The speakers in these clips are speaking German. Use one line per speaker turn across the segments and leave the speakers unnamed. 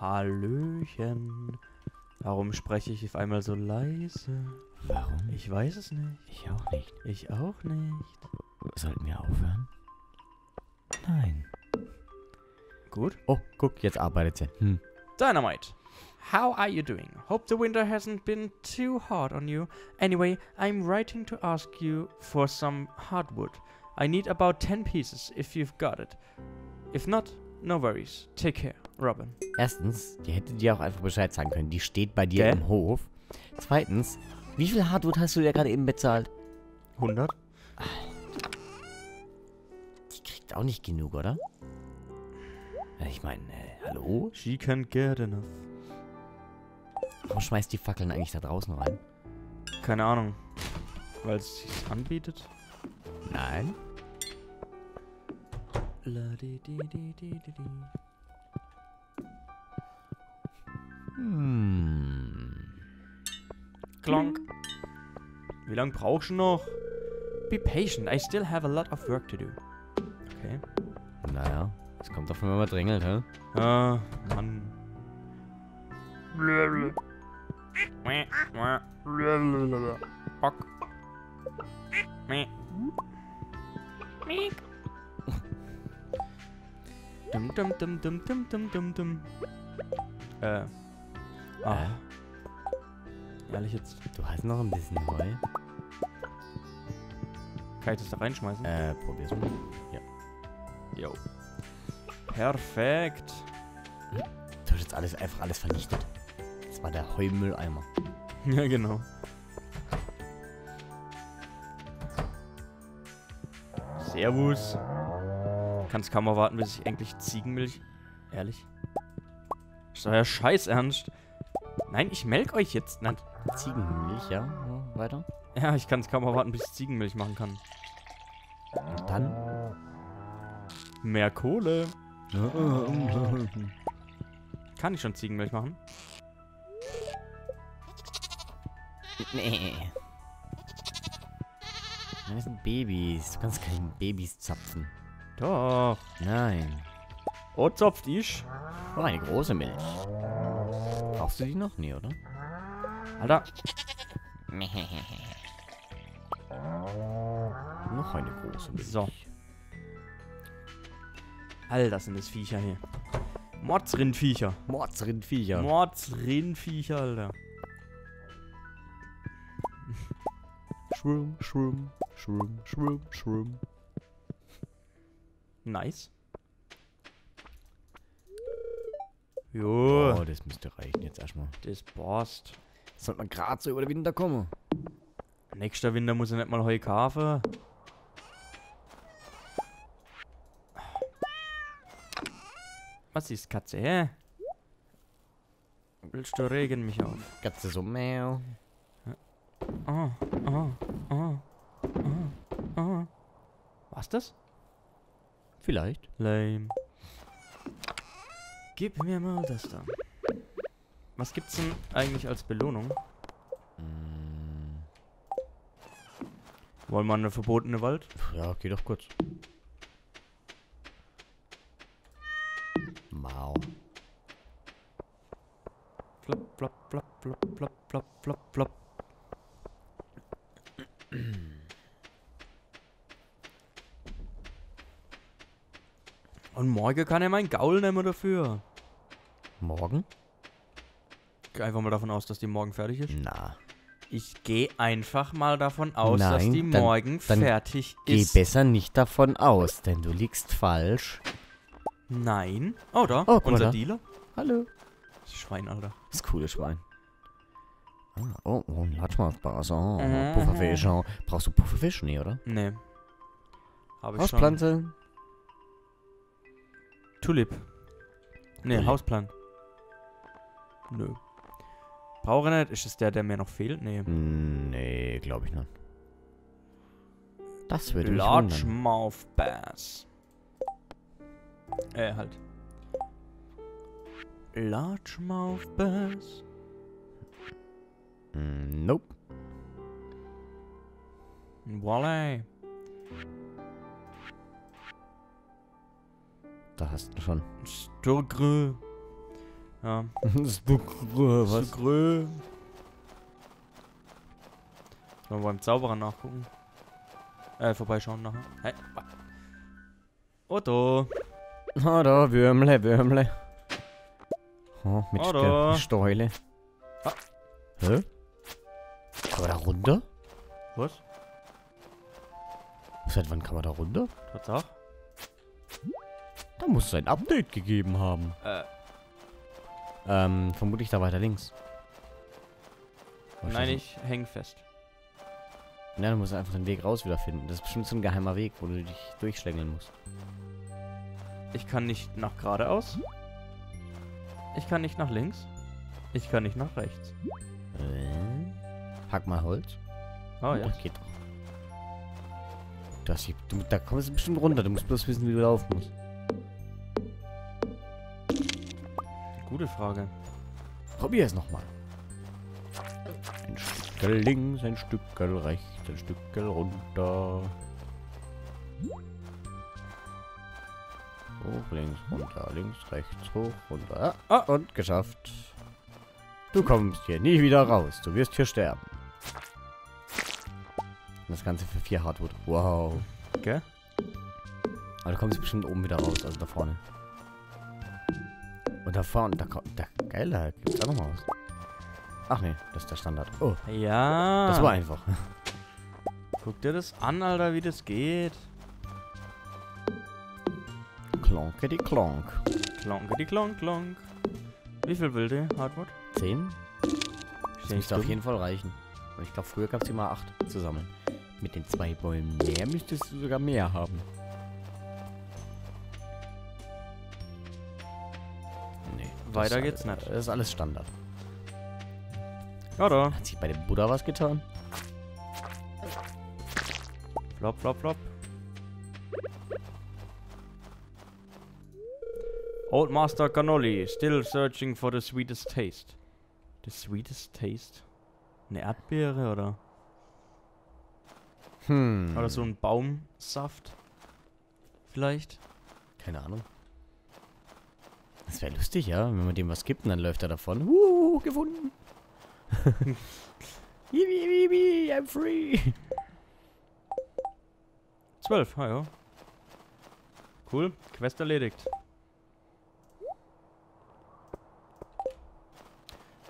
Hallöchen. Warum spreche ich auf einmal so leise?
Warum?
Ich weiß es nicht.
Ich auch nicht.
Ich auch nicht.
Sollten wir aufhören? Nein.
Gut.
Oh, guck, jetzt arbeitet sie. Hm.
Dynamite. How are you doing? Hope the winter hasn't been too hard on you. Anyway, I'm writing to ask you for some hardwood. I need about 10 pieces if you've got it. If not, no worries. Take care, Robin.
Erstens, die hätte dir auch einfach Bescheid sagen können. Die steht bei dir
Gell?
im Hof. Zweitens, wie viel Hardwood hast du dir gerade eben bezahlt?
100?
Die kriegt auch nicht genug, oder? Ich meine, äh, hallo?
She can't get enough.
Warum schmeißt die Fackeln eigentlich da draußen rein?
Keine Ahnung. Weil es sich anbietet?
Nein.
La di di di
Hm.
Klonk. Wie lange brauchst du noch? Be patient, I still have a lot of work to do. Okay.
Naja, es kommt doch, wenn man drängelt, hä?
Ah, Mann. Bock. Dum dum dum dum dum dum dum dum. Äh. Ah.
Äh?
Ehrlich jetzt.
Du hast noch ein bisschen Heu.
Kann ich das da reinschmeißen?
Äh, probier's mal.
Jo. Perfekt.
Du hast jetzt alles, einfach alles vernichtet. Das war der Heumülleimer.
Ja, genau. Servus. Kannst kaum erwarten, bis ich endlich Ziegenmilch. Ehrlich? Ist doch ja scheiß ernst. Nein, ich melk euch jetzt. Nein.
Ziegenmilch, ja? ja weiter.
Ja, ich kann es kaum erwarten, bis ich Ziegenmilch machen kann.
Und dann?
Mehr Kohle. Kann ich schon Ziegenmilch machen?
nee. Das sind Babys. Du kannst keine Babys zapfen.
Doch.
Nein.
Oh, zopft ich.
Oh, eine große Milch. Brauchst du die noch? Nee, oder?
Alter.
Noch eine große Milch.
So. Alter, sind das Viecher hier. Mordsrindviecher.
Mordsrindviecher.
Mordsrindviecher, Alter.
Schwumm, schwumm, schwumm, schwumm, schwumm.
Nice. Jo,
Oh, das müsste reichen jetzt erstmal.
das passt.
Sollte man gerade so über den Winter kommen.
Nächster Winter muss er nicht mal Heu kaufen. Was ist Katze, hä? Willst du regen mich auf?
Katze so mäh.
Ah, ah, ah, ah, ah. Was das?
Vielleicht.
Lame. Gib mir mal das da. Was gibt's denn eigentlich als Belohnung?
Mm,
Wollen wir eine verbotene Wald?
ja, geh doch kurz. Wow.
Flop, flop, flop, flop, flop, flop, flop, flop. Und morgen kann er mein Gaul nehmen dafür.
Morgen?
Geh einfach mal davon aus, dass die morgen fertig ist.
Na.
Ich gehe einfach mal davon aus, dass
Nein,
die
dann-
morgen
dann
fertig
Geh
ist.
besser nicht davon aus, denn du liegst falsch.
Nein. Oh, da.
Oh,
unser
da.
Dealer.
Hallo.
Das Schwein, Alter.
Das coole Schwein. Ah, oh, oh, ein. Oh,
Mhm.
Pufferfisch. Oh. Brauchst du Pufferfisch? Nee, oder?
Nee. Habe ich schon. Tulip. Nee,
Tulip.
Hausplan. Nö. Brauche nicht. Ist es der, der mir noch fehlt? Nee.
Hm, Nee, glaube ich nicht. Das würde mich wundern.
Largemouth Bass. Äh, halt. Largemouth Bass.
Mm, Nope.
Wallay.
Da hast du schon.
Sturgrö. Ja.
Was?
Grö. Sollen wir beim Zauberer nachgucken? Äh, vorbeischauen nachher. Hey. Otto.
Da, Würmle, Würmle. Oh, mit
da.
Stäule.
Ah.
Hä? Kann man da runter?
Was?
Seit wann kann man da runter?
Tatsache?
Da muss es ein Update gegeben haben.
Äh,
Ähm, vermutlich da weiter links.
nein, ich häng fest.
Ja, du musst einfach den Weg raus wiederfinden. Das ist bestimmt so ein geheimer Weg, wo du dich durchschlängeln musst.
Ich kann nicht nach geradeaus. Ich kann nicht nach links. Ich kann nicht nach rechts.
Äh? Hack mal Holz.
Oh ja.
geht doch. Hast die, du, da kommst du bestimmt runter. Du musst bloß wissen, wie du laufen musst.
Gute Frage.
Probier es nochmal. Ein Stückel links, ein Stückel rechts, ein Stückel runter. Hoch, links, runter, links, rechts, hoch, runter. Ah, und geschafft. Du kommst hier nie wieder raus. Du wirst hier sterben. Und das Ganze für vier Hardwood. Wow.
Gell?
Aber du kommst bestimmt oben wieder raus, also da vorne. Und da vorne, da kommt, da, geil, da gibt's auch noch mal was. Ach nee, das ist der Standard. Oh,
Ja.
das war einfach.
Guck dir das an, Alter, wie das geht.
Klonkety klonk.
Klonkety klonk klonk. Wie viel will der Hardwood?
Zehn? Das müsste auf jeden Fall reichen. Und ich glaube, früher gab es immer acht zu sammeln. Mit den zwei Bäumen mehr müsstest du sogar mehr haben.
Weiter geht's
alles-
nicht.
Das ist alles Standard.
Ja, da.
Hat sich bei dem Buddha was getan?
Flop, flop, flop. Old Master Cannoli, still searching for the sweetest taste. The sweetest taste? Eine Erdbeere oder?
Hm.
Oder so ein Baumsaft? Vielleicht?
Keine Ahnung. Das wäre lustig, ja, wenn man dem was gibt und dann läuft er davon. Uh, gefunden. Yippie, yippie, I'm free.
Zwölf, ah ja. Cool, Quest erledigt.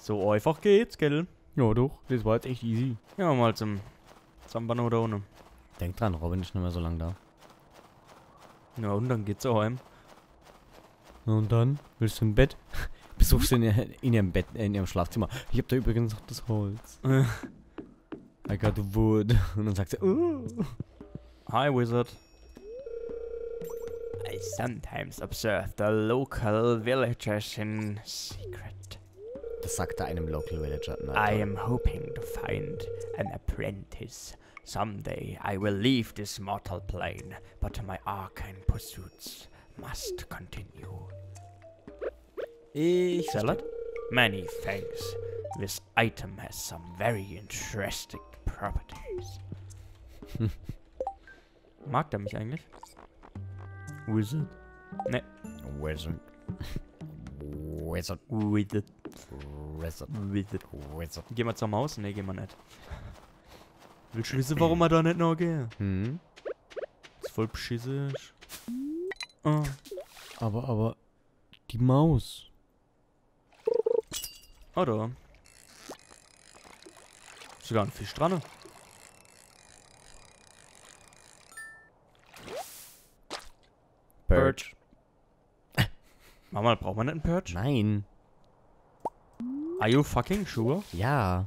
So einfach geht's, gell?
Ja, doch, das war jetzt echt easy.
Ja, mal zum Zambano da ohne.
Denk dran, Robin ist nicht mehr so lange da.
Ja, und dann geht's auch heim.
Und dann? Willst du ein Bett? Besuchst du in, in ihrem Bett, in ihrem Schlafzimmer. Ich hab da übrigens noch das Holz. I got the wood. Und dann sagt sie, uh.
Hi, Wizard. I sometimes observe the local villagers in secret.
Das sagt er einem Local Villager. Na,
I am hoping to find an apprentice. Someday I will leave this mortal plane, but my arcane pursuits must continue.
Ich
Salad? Many thanks. This item has some very interesting properties. Mag der mich eigentlich? Wizard?
Wizard. Wizard.
Wizard.
Wizard.
Wizard.
Wizard.
Gehen wir zur Maus? Ne, gehen wir nicht. Willst du wissen, warum wir da nicht noch gehen?
Hm.
Ist voll beschissisch. Oh.
Aber, aber, die Maus.
Oh, da. Ist sogar ein Fisch dran. Perch. Mama, braucht man nicht einen Perch?
Nein.
Are you fucking sure?
Ja.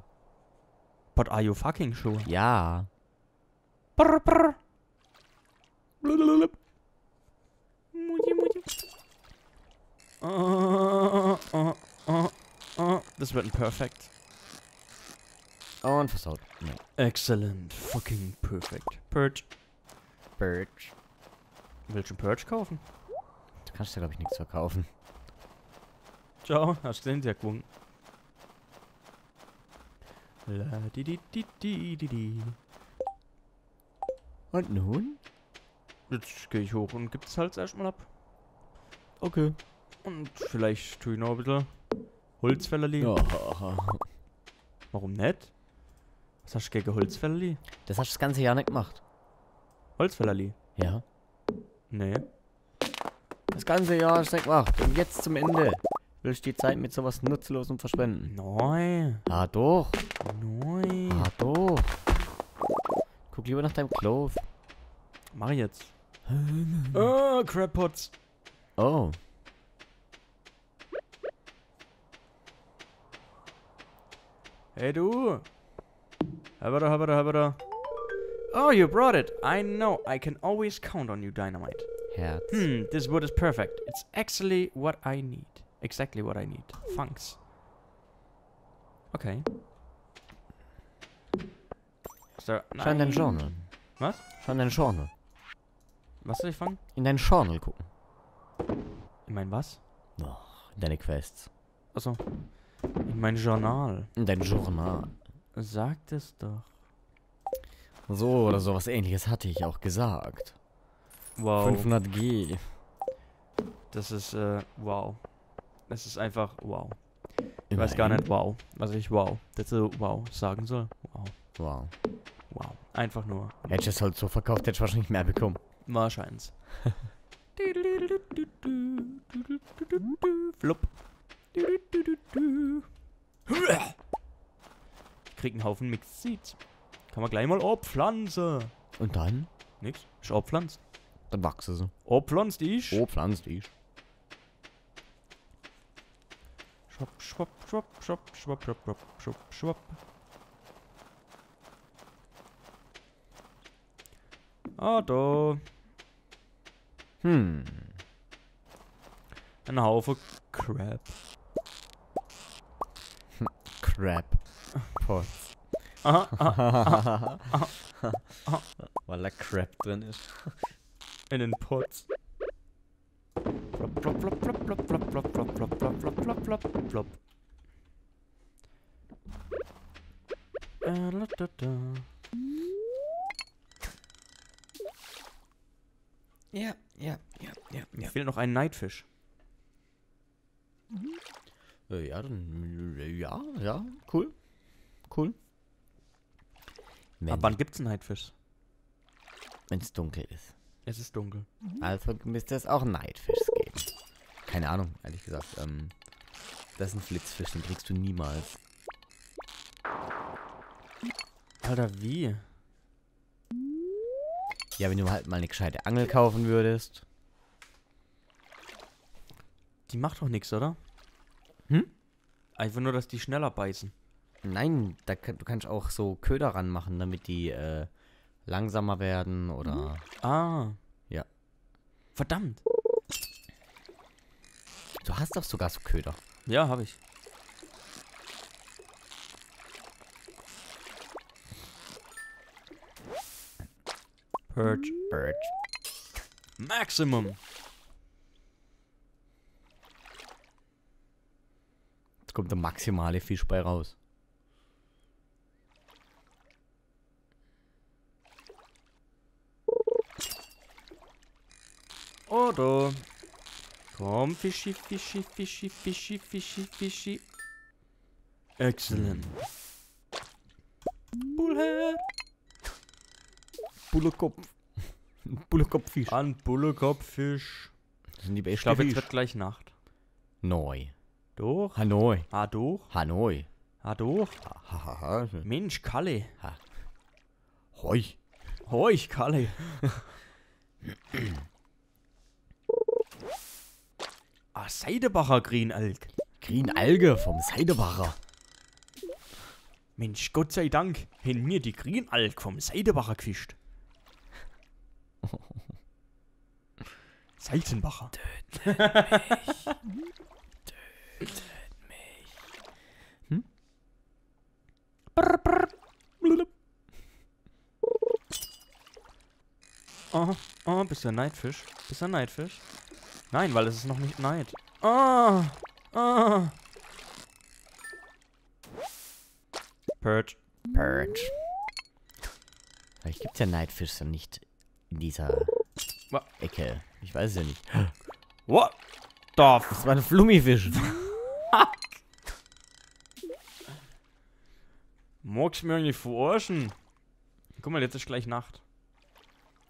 But are you fucking sure?
Ja.
Brr, brr. Blulululup. Uh, uh, uh, uh. Das wird ein Perfect.
Und versaut. Nein.
Excellent. Fucking perfect. Perch.
Birch.
Willst du einen Perch kaufen?
Du kannst ja, glaube ich, nichts verkaufen.
Ciao. Hast du gesehen? Der gewunken. La di di di di di di.
Und nun?
Jetzt gehe ich hoch und gibt's halt erstmal ab.
Okay.
Und vielleicht tue ich noch ein bisschen Holzfällerli.
Oh,
Warum nicht? Was hast du gegen Holzfällerli?
das hast du das ganze Jahr nicht gemacht.
Holzfällerli?
Ja.
Nee.
Das ganze Jahr hast du nicht gemacht. Und jetzt zum Ende. Willst du die Zeit mit sowas Nutzlosem verschwenden?
Nein.
Ah, doch.
Nein.
Ah, doch. Guck lieber nach deinem Klo.
Mach ich jetzt. Oh, Crabpots.
Oh.
Hey du. Habada, habada, habada. Oh, you brought it. I know. I can always count on you, Dynamite.
Herz.
Hmm, this wood is perfect. It's actually what I need. Exactly what I need. Thanks. Okay. So,
Schau in dein. Journal.
Was?
Schau in dein Journal.
Was soll ich fangen?
In dein Journal gucken.
In mein was?
In deine Quests.
Also, in mein Journal.
In dein Journal.
Sagt es doch.
So oder sowas ähnliches hatte ich auch gesagt.
Wow.
500G.
Das ist, äh, wow. Das ist einfach wow. Ich weiß gar nicht wow, was ich wow dazu wow sagen soll. Wow.
Wow.
Wow. Einfach nur.
Hätte ich es halt so verkauft, hätte ich wahrscheinlich mehr bekommen.
Wahrscheinlich. Flupp. Ich krieg einen Haufen Mixed Seeds. Kann man gleich mal abpflanzen.
Und dann?
Nix. Ist abpflanzt.
Dann wachse sie.
Abpflanzt ist.
Oh, pflanzt ich.
Schwapp, schwapp, schwapp, schwapp, schwapp, schwapp, schwapp, schwapp, schwapp. Ah, da.
Hm.
Ein Haufen Crap.
Crab Pots.
Aha, aha, aha,
Weil da Crap drin ist.
In den Pots.
Ja, ja, ja, ja.
Mir fehlt noch ein Nightfish. Mhm.
Äh, ja, dann. äh, Ja, ja, cool. Cool.
Ab wann gibt's einen Nightfish?
Wenn es dunkel ist.
Es ist dunkel.
Also müsste es auch Nightfish geben. Keine Ahnung, ehrlich gesagt. Ähm, das ist ein Flitzfisch, den kriegst du niemals.
Alter, wie?
Ja, wenn du halt mal eine gescheite Angel kaufen würdest.
Die macht doch nichts, oder?
Hm?
Einfach nur, dass die schneller beißen.
Nein, da, du kannst auch so Köder ranmachen, damit die äh, langsamer werden oder.
Ah.
Ja.
Verdammt.
Du hast doch sogar so Köder.
Ja, habe ich. Purge.
Bird.
Maximum.
Jetzt kommt der maximale Fisch bei raus.
Oder. Komm, Fischi, Fischi, Fischi, Fischi, Fischi, Fischi. Excellent. Bullhead.
Bullerkopf. Bullerkopffisch.
An Bullekopffisch.
Das sind die
Ich
besten
glaube, jetzt wird gleich Nacht.
Neu.
Doch.
Hanoi.
Ah, doch.
Hanoi.
Ah, doch.
Hahaha.
Mensch, Kalle.
Hoi.
Hoi, Kalle. ah, Seidebacher Greenalg.
Green Alge vom Seidebacher.
Mensch, Gott sei Dank, haben mir die Greenalg vom Seidebacher gefischt. Seitenbacher. Oh, oh, bist du ein Nightfish? Bist du ein Nightfish? Nein, weil es ist noch nicht Night. Ah, ah. Purge.
Purge. Vielleicht gibt's ja Nightfish dann nicht in dieser Ecke. Ich weiß es ja nicht.
What? The
Das war ein Flummifisch.
Magst du mir irgendwie verarschen? Guck mal, jetzt ist gleich Nacht.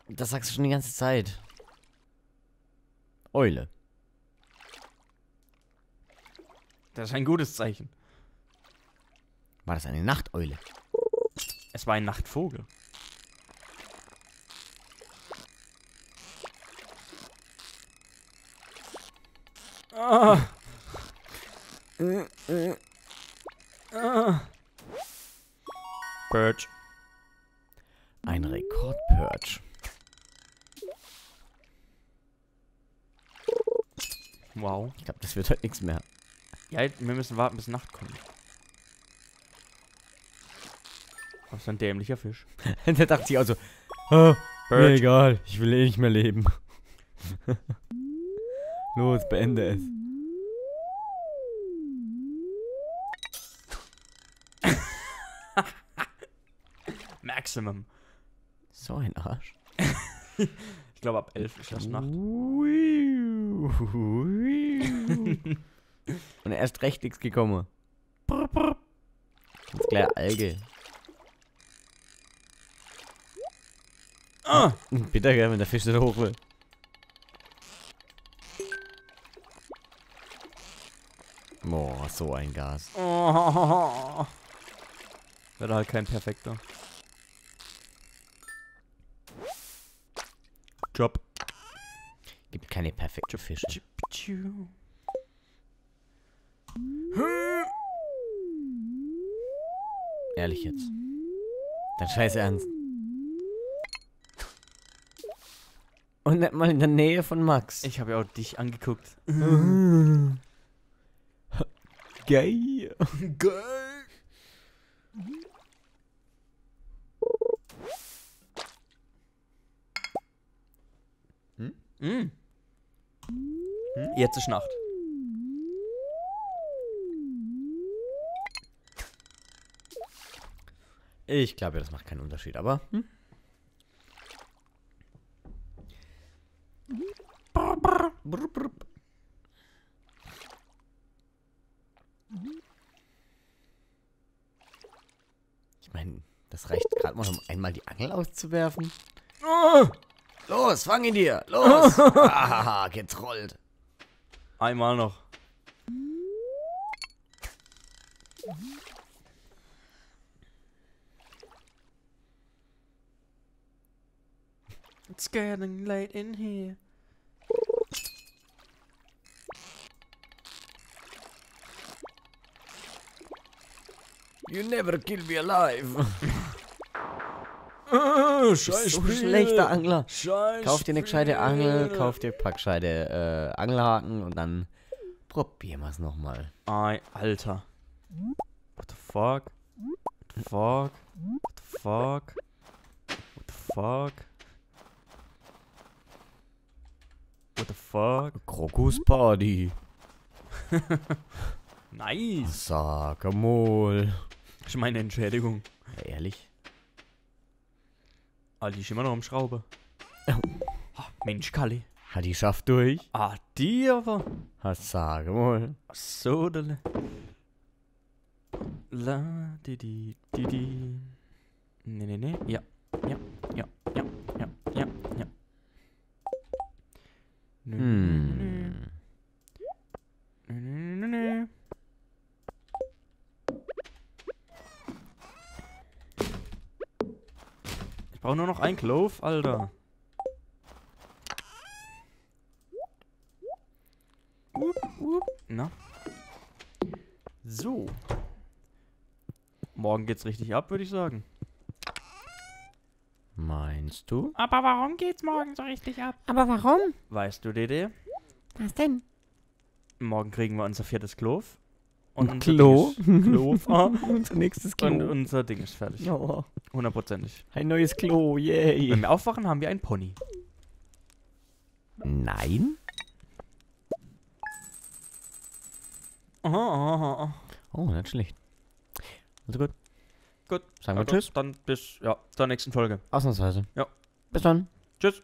Das sagst du schon die ganze Zeit. Eule.
Das ist ein gutes Zeichen.
War das eine Nachteule?
Es war ein Nachtvogel. Ah. Ah. Birch.
Ein Rekordpurge.
Wow.
Ich glaube, das wird heute nichts mehr.
Ja, wir müssen warten, bis Nacht kommt. Was für ein dämlicher Fisch.
Der dachte sich also, ah, mir egal, ich will eh nicht mehr leben. Los, beende es.
Maximum.
So ein Arsch.
Ich glaube, ab 11 ist das Nacht.
Und er ist recht nichts gekommen. Ganz klar, Alge.
Ah!
Bitter, gell, wenn der Fisch da hoch will. Boah, so ein Gas.
Oh. Wäre halt kein perfekter. Job.
Gibt keine perfekte Fische. Ehrlich jetzt. Dein Scheiß Ernst. Und nicht mal in der Nähe von Max.
Ich habe ja auch dich angeguckt.
Geil.
Geil. Mm. Jetzt ist Nacht.
Ich glaube, das macht keinen Unterschied, aber. Hm? Ich meine, das reicht gerade mal, um einmal die Angel auszuwerfen.
Ah!
Los, fang ihn dir! Los! Hahaha, getrollt.
Einmal noch. It's getting late in here.
You never kill me alive.
Ah,
So schlechter Angler.
Scheiß
Kauf dir eine gescheite Angel, kauf dir ein paar gescheite äh, Angelhaken und dann probieren wir es nochmal.
Ei, Alter. What the fuck? What the fuck? What the fuck? What the fuck? What the fuck?
Krokus Party.
Nice.
Sag mal.
Ist meine Entschädigung.
Ja, ehrlich?
Ah, die ist immer noch am Schrauben.
Oh.
Ah, Mensch, Kalli.
Hat die schafft durch?
Ah, die aber.
Ha, sag mal.
So, dele. La, di, di, di, di. Ne, ne, ne. Ja, ja, ja, ja, ja. Nö, nö, nö,
Hm.
nö, nö, nö, nö. Brauche nur noch ein Clove, Alter. Up, up. Na? So. Morgen geht's richtig ab, würde ich sagen.
Meinst du?
Aber warum geht's morgen so richtig ab?
Aber warum?
Weißt du, Dede?
Was denn?
Morgen kriegen wir unser viertes Klov. Und
Klo?
Ding ist- Klov, ah.
Unser nächstes
Und unser Ding ist fertig.
Ja.
Hundertprozentig.
Ein neues Klo, yay.
Wenn wir aufwachen, haben wir einen Pony.
Nein?
Aha, aha, aha.
Oh, nicht schlecht. Also gut.
Gut.
Sagen wir
Also,
Tschüss.
Dann bis ja, zur nächsten Folge.
Ausnahmsweise.
Ja.
Bis dann.
Tschüss.